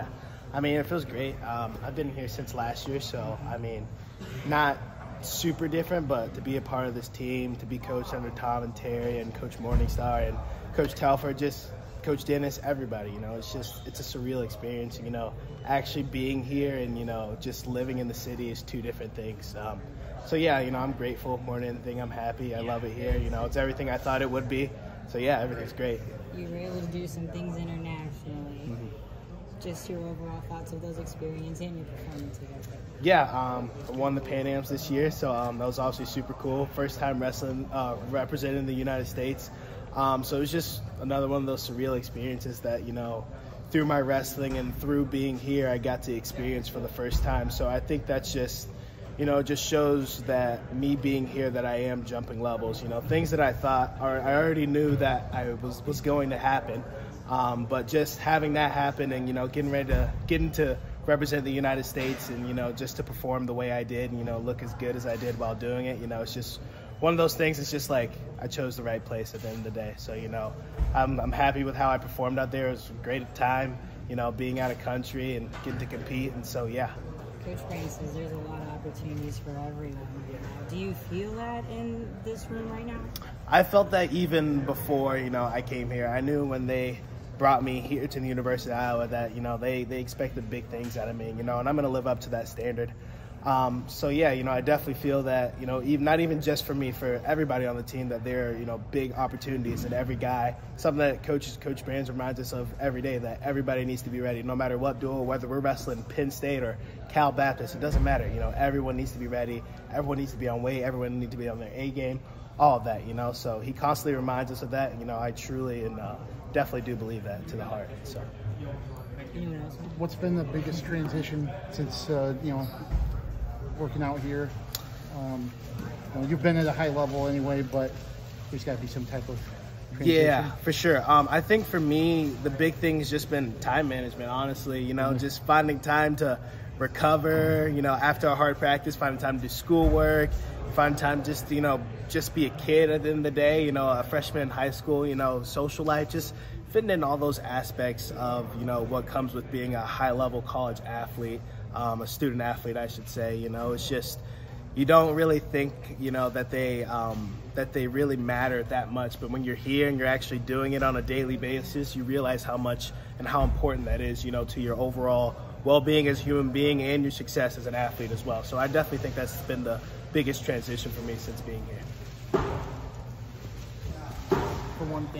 Yeah. I mean, it feels great. Um, I've been here since last year, so I mean, not super different, but to be a part of this team, to be coached under Tom and Terry and Coach Morningstar and Coach Telford, just Coach Dennis, everybody, you know, it's just it's a surreal experience. You know, actually being here and you know just living in the city is two different things. Um, so yeah, you know, I'm grateful more than anything. I'm happy. I love it here. You know, it's everything I thought it would be. So yeah, everything's great. You were able to do some things internationally. Mm-hmm. Just your overall thoughts of those experiences and your performance together. Yeah, um, I won the Pan Ams this year, so um, that was obviously super cool. First time wrestling, uh, representing the United States. Um, so it was just another one of those surreal experiences that, you know, through my wrestling and through being here, I got to experience for the first time. So I think that's just, you know, just shows that me being here that I am jumping levels. You know, things that I thought or I already knew that I was was going to happen, um, but just having that happen and you know getting ready to getting to represent the United States and you know just to perform the way I did and you know look as good as I did while doing it. You know, it's just one of those things. It's just like I chose the right place at the end of the day. So you know, I'm, I'm happy with how I performed out there. It was a great time. You know, being out of country and getting to compete. And so yeah. Coach Brands says there's a lot of opportunities for everyone. Do you feel that in this room right now? I felt that even before you know I came here. I knew when they brought me here to the University of Iowa that you know they they expected big things out of me. You know, and I'm going to live up to that standard. Um, so yeah, you know, I definitely feel that you know, even not even just for me, for everybody on the team, that there are you know big opportunities and every guy. Something that coaches, Coach Brands reminds us of every day that everybody needs to be ready, no matter what duel, whether we're wrestling Penn State or Cal Baptist, it doesn't matter. You know, everyone needs to be ready. Everyone needs to be on weight. Everyone needs to be on their A game. All of that, you know. So he constantly reminds us of that. You know, I truly and uh, definitely do believe that to the heart. So. What's been the biggest transition since uh, you know working out here. Um, you've been at a high level anyway, but there's got to be some type of yeah, for sure. Um, I think for me, the big thing has just been time management. Honestly, you know, mm-hmm. just finding time to recover. You know, after a hard practice, finding time to do schoolwork, find time just to, you know just be a kid at the end of the day. You know, a freshman in high school. You know, social life, just fitting in all those aspects of you know what comes with being a high level college athlete um, a student athlete, I should say. You know, it's just you don't really think you know that they um, that they really matter that much. But when you're here and you're actually doing it on a daily basis, you realize how much and how important that is. You know, to your overall well-being as a human being and your success as an athlete as well. So I definitely think that's been the biggest transition for me since being here. For one thing.